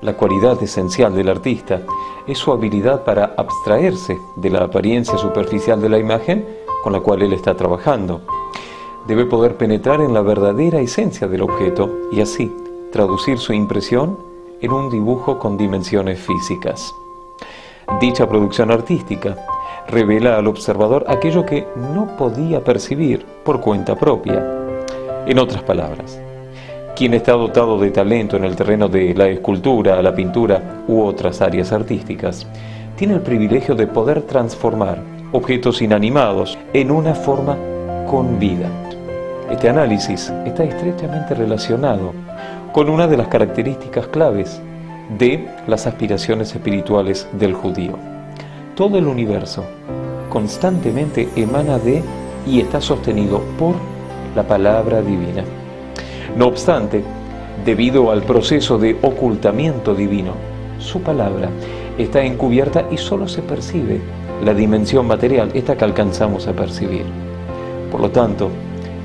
La cualidad esencial del artista es su habilidad para abstraerse de la apariencia superficial de la imagen con la cual él está trabajando. Debe poder penetrar en la verdadera esencia del objeto y así traducir su impresión en un dibujo con dimensiones físicas. Dicha producción artística revela al observador aquello que no podía percibir por cuenta propia. En otras palabras, quien está dotado de talento en el terreno de la escultura, la pintura u otras áreas artísticas, tiene el privilegio de poder transformar objetos inanimados en una forma con vida. Este análisis está estrechamente relacionado con una de las características claves de las aspiraciones espirituales del judío. Todo el universo constantemente emana de y está sostenido por la palabra divina. No obstante, debido al proceso de ocultamiento divino, su palabra está encubierta y solo se percibe la dimensión material, esta que alcanzamos a percibir. Por lo tanto,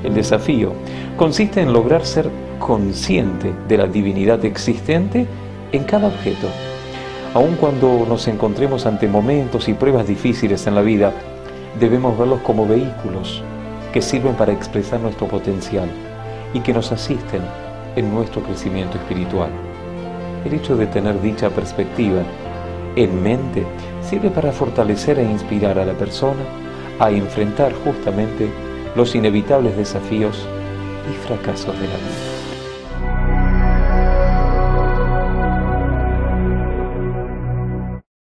el desafío consiste en lograr ser consciente de la divinidad existente en cada objeto. Aun cuando nos encontremos ante momentos y pruebas difíciles en la vida, debemos verlos como vehículos que sirven para expresar nuestro potencial y que nos asisten en nuestro crecimiento espiritual. El hecho de tener dicha perspectiva en mente sirve para fortalecer e inspirar a la persona a enfrentar justamente los inevitables desafíos y fracasos de la vida.